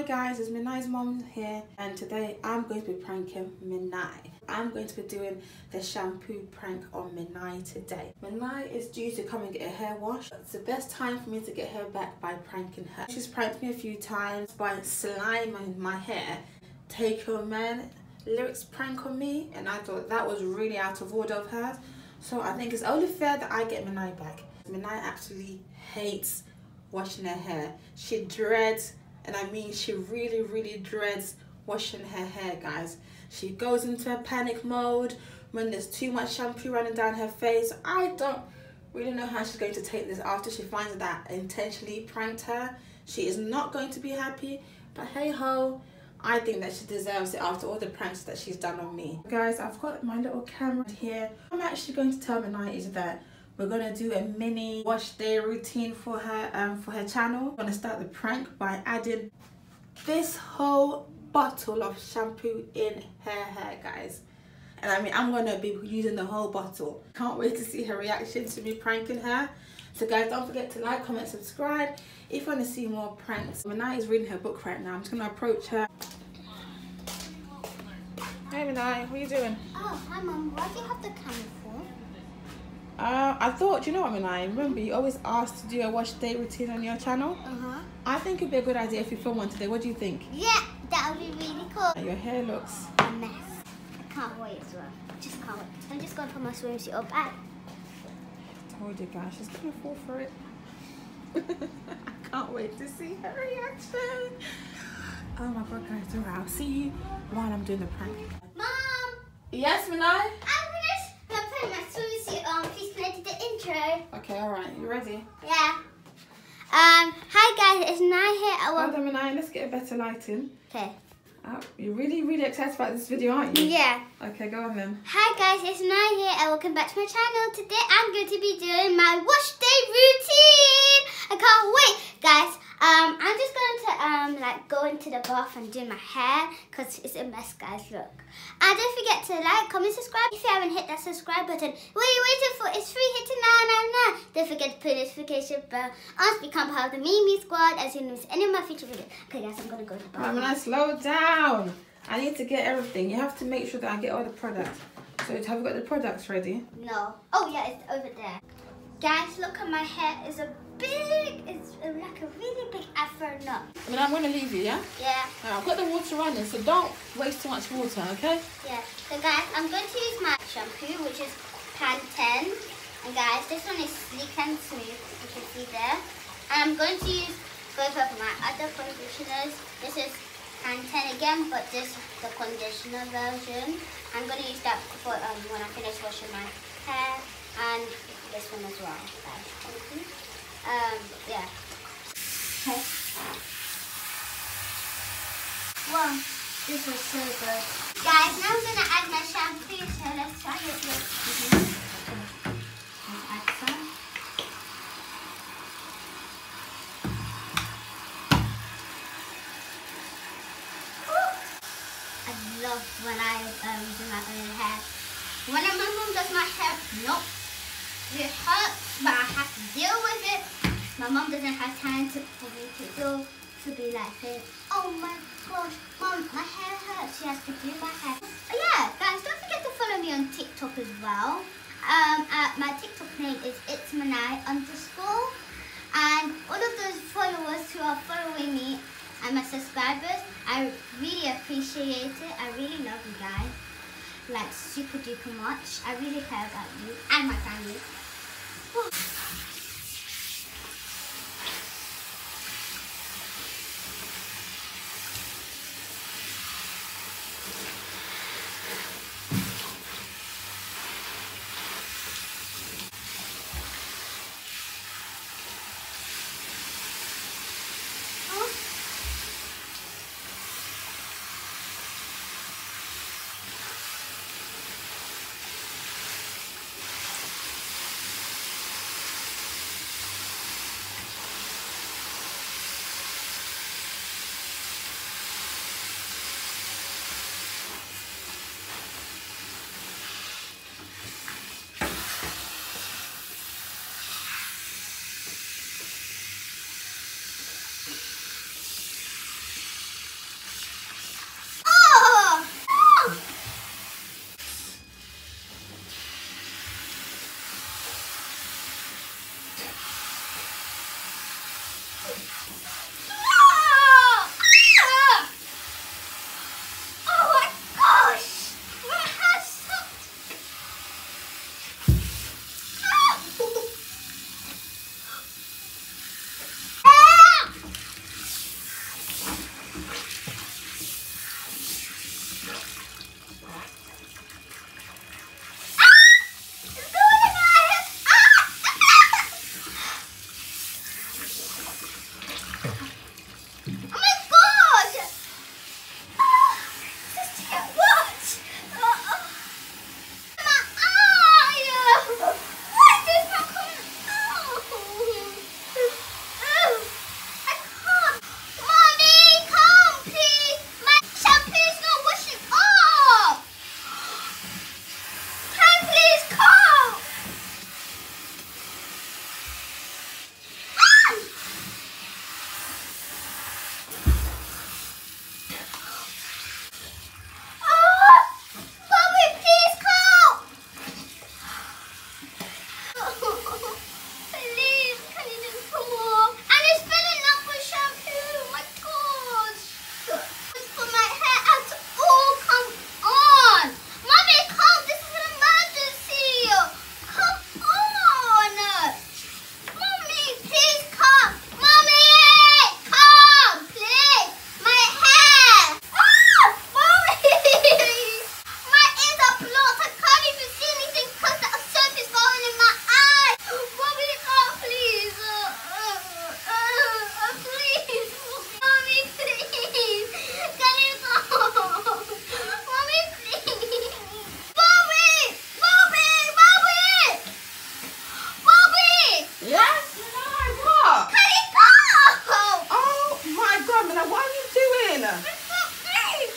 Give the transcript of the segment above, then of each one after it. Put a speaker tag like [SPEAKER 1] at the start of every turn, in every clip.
[SPEAKER 1] Hi guys, it's Minai's mom here and today I'm going to be pranking Minai. I'm going to be doing the shampoo prank on Minai today. Minai is due to come and get her hair washed. It's the best time for me to get her back by pranking her. She's pranked me a few times by sliming my hair. Take Your Man lyrics prank on me and I thought that was really out of order of hers. So I think it's only fair that I get Minai back. Minai actually hates washing her hair. She dreads and I mean she really really dreads washing her hair guys she goes into a panic mode when there's too much shampoo running down her face I don't really know how she's going to take this after she finds that intentionally pranked her she is not going to be happy but hey ho I think that she deserves it after all the pranks that she's done on me. Guys, I've got my little camera here. I'm actually going to tell Minai is that we're gonna do a mini wash day routine for her um, for her channel. I'm gonna start the prank by adding this whole bottle of shampoo in her hair, guys. And I mean, I'm gonna be using the whole bottle. Can't wait to see her reaction to me pranking her. So guys, don't forget to like, comment, subscribe if you want to see more pranks. Minai is reading her book right now. I'm just gonna approach her. Hey Minai, what are you doing?
[SPEAKER 2] Oh, hi mom. Why do you have the camera for?
[SPEAKER 1] Uh, I thought, you know what, I mean, I Remember, you always asked to do a wash day routine on your channel?
[SPEAKER 2] Uh-huh.
[SPEAKER 1] I think it'd be a good idea if you film one today. What do you think?
[SPEAKER 2] Yeah, that would be really cool.
[SPEAKER 1] Your hair looks...
[SPEAKER 2] A mess. I can't wait as well. Just can't wait. I'm just going to put my swimsuit up. I
[SPEAKER 1] told you guys, she's gonna fall for it. I can't wait to see her reaction. Oh my god, guys, alright, I'll see you while I'm doing the prank.
[SPEAKER 2] Mom!
[SPEAKER 1] Yes, Minai?
[SPEAKER 2] I'm finished. My swimsuit on. Please can I intro?
[SPEAKER 1] Okay, alright, you ready?
[SPEAKER 2] Yeah. Um, hi guys, it's Nai here. I
[SPEAKER 1] Hold
[SPEAKER 2] want...
[SPEAKER 1] on, Minai, let's get a better lighting.
[SPEAKER 2] Okay.
[SPEAKER 1] Oh, you're really, really excited about this video, aren't you?
[SPEAKER 2] Yeah.
[SPEAKER 1] Okay, go on then.
[SPEAKER 2] Hi guys, it's Nai here and welcome back to my channel. Today I'm going to be doing my wash day routine. I can't wait, guys. Um, I'm just going to um like go into the bath and do my hair because it's a mess, guys. Look. And don't forget to like, comment, subscribe. If you haven't hit that subscribe button, what are you waiting for? It's free. Hit it now, now, now. Don't forget to put notification bell on to become part of the Mimi squad as you miss any of my future videos. Okay, guys, I'm gonna go to the bath.
[SPEAKER 1] I'm going to slow down. I need to get everything. You have to make sure that I get all the products. So have you got the products ready?
[SPEAKER 2] No. Oh yeah, it's over there. Guys, look at my hair. It's a big, it's like a really afro.
[SPEAKER 1] I mean, I'm going to leave you, yeah?
[SPEAKER 2] Yeah,
[SPEAKER 1] Right, I've got the water running, so don't waste too much water, okay?
[SPEAKER 2] yeah. So guys, I'm going to use my shampoo, which is Pantene. And guys, this one is sleek and smooth, you can see there. And I'm going to use both of my other conditioners. This is Pantene again, but this is the conditioner version. I'm going to use that for um, when I finish washing my hair and this one as well. Guys, thank you. Um, yeah. Okay. Wow, this was so good. Guys, now I'm gonna add my shampoo, so let's try it. Some. Woo! I love when I um, do my own hair. When my mom does my hair, nope. It hurts, but I have to deal with it. My mom doesn't have time to, for me to do, to be like, saying, oh my gosh, mom, my hair hurts. She has to do my hair. Oh, yeah, guys, don't forget to follow me on TikTok as well. Um, uh, my TikTok name is it's Minai underscore. And all of those followers who are following me and my subscribers, I really appreciate it. I really love you guys like super duper much. I really care about you and my family.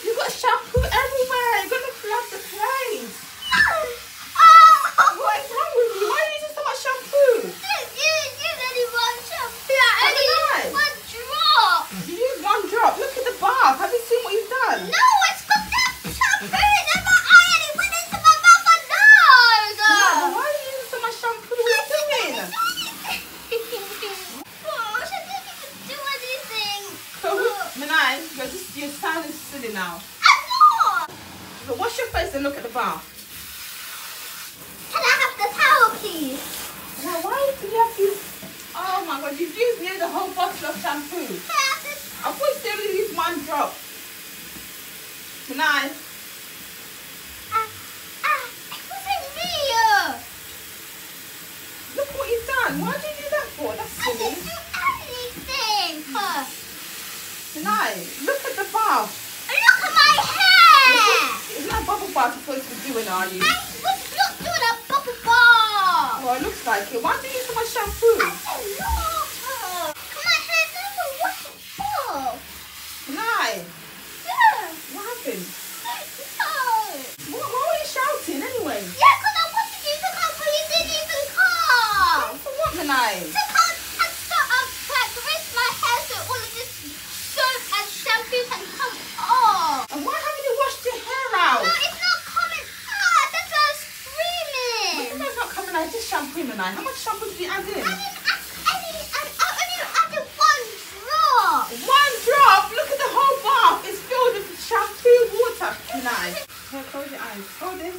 [SPEAKER 1] You got shampoo. Nearly the whole bottle of shampoo.
[SPEAKER 2] I.
[SPEAKER 1] I thought you still use one drop. Minai.
[SPEAKER 2] Ah, ah, it wasn't me.
[SPEAKER 1] Look what you've done. Why did you do that for? That's
[SPEAKER 2] I didn't do anything. Huh.
[SPEAKER 1] Minai, look at the bath.
[SPEAKER 2] Look at my hair.
[SPEAKER 1] It's not bubble bath you're supposed to be doing, are you?
[SPEAKER 2] I was not doing a bubble bath.
[SPEAKER 1] Well, it looks like it. Why do you use so much shampoo?
[SPEAKER 2] I said water. My hair's never washed off.
[SPEAKER 1] Minai,
[SPEAKER 2] Yeah.
[SPEAKER 1] what happened?
[SPEAKER 2] No.
[SPEAKER 1] What, why were you shouting anyway?
[SPEAKER 2] Yeah, because I wanted you to come, but you didn't even come.
[SPEAKER 1] For what, Minai?
[SPEAKER 2] To come and start up, like, rinse my hair so all of this soap and shampoo can come off.
[SPEAKER 1] And why haven't you washed your hair
[SPEAKER 2] No,
[SPEAKER 1] out?
[SPEAKER 2] it's not coming out. That's why I was
[SPEAKER 1] What's
[SPEAKER 2] screaming.
[SPEAKER 1] the not coming out? Just shampoo, Minai. How much shampoo did you add in?
[SPEAKER 2] I didn't add any, I, I only added one drop.
[SPEAKER 1] One drop. Look at the whole bath. It's filled with shampoo water. Minai. Here, close your eyes. Hold this.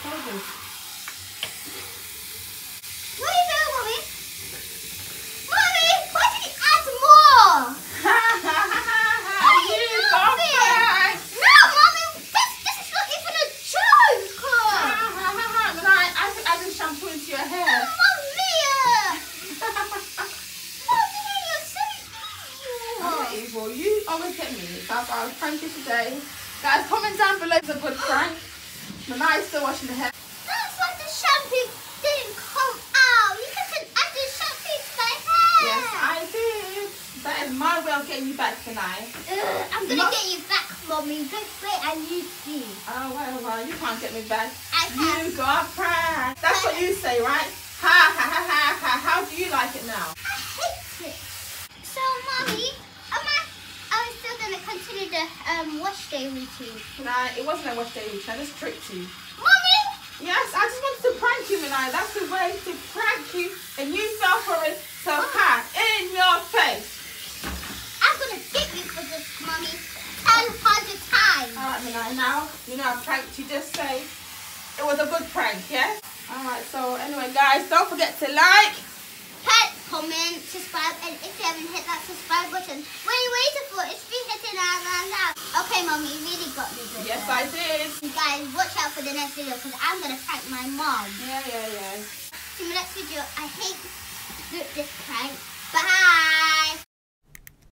[SPEAKER 1] Hold this.
[SPEAKER 2] What are you doing, Mommy? Mommy, why did you add more?
[SPEAKER 1] you got pranked.
[SPEAKER 2] No, Mommy, this, this is not even a joke.
[SPEAKER 1] Minai, I could add this shampoo into your hair.
[SPEAKER 2] Mommy, Mommy, you're so
[SPEAKER 1] I'm not
[SPEAKER 2] evil.
[SPEAKER 1] evil. You always get me. So I thought I'll prank you today. Guys, comment down below a good prank. Minai is still washing the hair.
[SPEAKER 2] That's why the shampoo didn't come out. You could add the shampoo to my hair.
[SPEAKER 1] Yes, I did. That is my way of getting you back tonight.
[SPEAKER 2] Ugh, I'm gonna get you back, Mommy. Don't wait, I need you.
[SPEAKER 1] Oh, well, well, you can't get me back.
[SPEAKER 2] I can.
[SPEAKER 1] You got pranked. That's what you say, right? Ha, ha, ha, ha, ha. How do you like it now?
[SPEAKER 2] I hate it. So, Mommy, am I? I'm still gonna continue the um wash day routine.
[SPEAKER 1] Nah, it wasn't a wash day routine. I just tricked you.
[SPEAKER 2] Mommy,
[SPEAKER 1] Yes, I just wanted to prank you, Minai. That's the way to prank you. And you fell for it. So, ha, in your face.
[SPEAKER 2] I'm gonna get you for this, Mommy. Ten hundred times.
[SPEAKER 1] Alright, Minai, now, you know I pranked you. Just say it was a good prank, yeah? Alright, so anyway, guys, don't forget to like.
[SPEAKER 2] Comment, subscribe, and if you haven't hit that subscribe button, what are you waiting for? It's free hitting that now, now. Okay, Mommy, you really got me good.
[SPEAKER 1] Yes. I did.
[SPEAKER 2] Guys, watch out for the next video because I'm gonna prank my mom.
[SPEAKER 1] Yeah, yeah, yeah.
[SPEAKER 2] See my next video. I hate this prank.